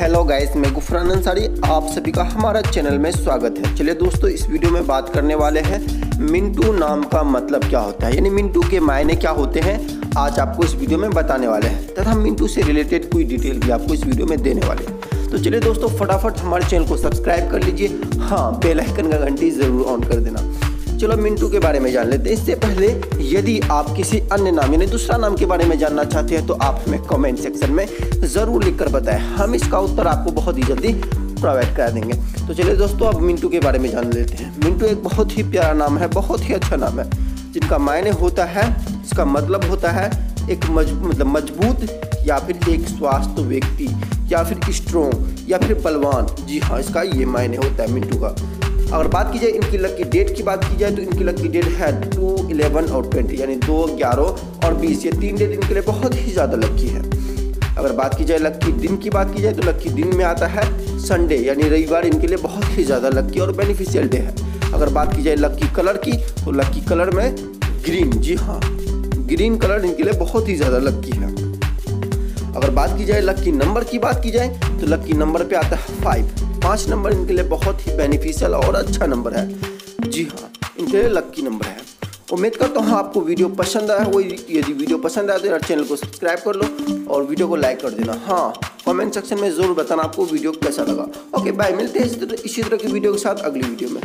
Hello guys मैं गुफरान अंसारी आप सभी का हमारा चैनल में स्वागत है। चलिए दोस्तों, इस वीडियो में बात करने वाले हैं मिंटू नाम का मतलब क्या होता है? यानी मिंटू के मायने क्या होते हैं? आज आपको इस वीडियो में बताने वाले हैं। तथा मिंटू से रिलेटेड कोई डिटेल भी आपको इस वीडियो में देने वाले हैं। तो चलिए दोस्तों, फटाफट हमारे चैनल को सब्सक्राइब कर लीजिए। हाँ बेलाइकन का घंटी ज़रूर ऑन कर देना। चलो मिंटू के बारे में जान लेते हैं। इससे पहले, यदि आप किसी अन्य नाम, यानी दूसरा नाम के बारे में जानना चाहते हैं तो आप हमें कमेंट सेक्शन में ज़रूर लिखकर बताएँ। हम इसका उत्तर आपको बहुत ही जल्दी प्रोवाइड करा देंगे। तो चलिए दोस्तों, अब मिंटू के बारे में जान लेते हैं। मिंटू एक बहुत ही प्यारा नाम है, बहुत ही अच्छा नाम है, जिनका मायने होता है इसका मतलब होता है एक मतलब मज़बूत या फिर एक स्वास्थ्य व्यक्ति, या फिर स्ट्रोंग या फिर बलवान। जी हाँ इसका ये मायने होता है मिंटू का। अगर बात की जाए इनकी लकी डेट की बात की जाए तो इनकी लकी डेट है टू इलेवन और ट्वेंटी यानी दो ग्यारह और बीस। ये तीन डेट इनके लिए बहुत ही ज़्यादा लक्की है। अगर बात की जाए लक्की दिन की बात की जाए तो लक्की दिन में आता है संडे यानी रविवार इनके लिए बहुत ही ज़्यादा लक्की और बेनिफिशियल डे है। अगर बात की जाए लक्की कलर की तो लक्की कलर में ग्रीन जी हाँ ग्रीन कलर इनके लिए बहुत ही ज़्यादा लक्की है। अगर बात की जाए लक्की नंबर की बात की जाए तो लक्की नंबर पे आता है फाइव पाँच नंबर इनके लिए बहुत ही बेनिफिशियल और अच्छा नंबर है। जी हाँ इनके लिए लक्की नंबर है। उम्मीद करता हूँ आपको वीडियो पसंद आया हो यदि वीडियो पसंद आया तो यार चैनल को सब्सक्राइब कर लो और वीडियो को लाइक कर देना। हाँ कमेंट सेक्शन में ज़रूर बताना आपको वीडियो कैसा लगा। ओके बाय मिलते हैं इसी तरह की वीडियो के साथ अगली वीडियो में।